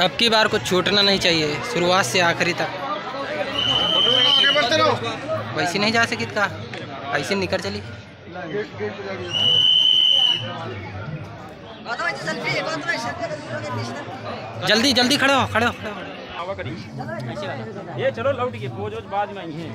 अब की बार कुछ छूटना नहीं चाहिए शुरुआत से आखिरी तक। वैसे नहीं जा सकी का ऐसे निकल चली। जल्दी जल्दी खड़े हो खड़े हो खड़े हो ये चलो लौट के बाद में आई हैं।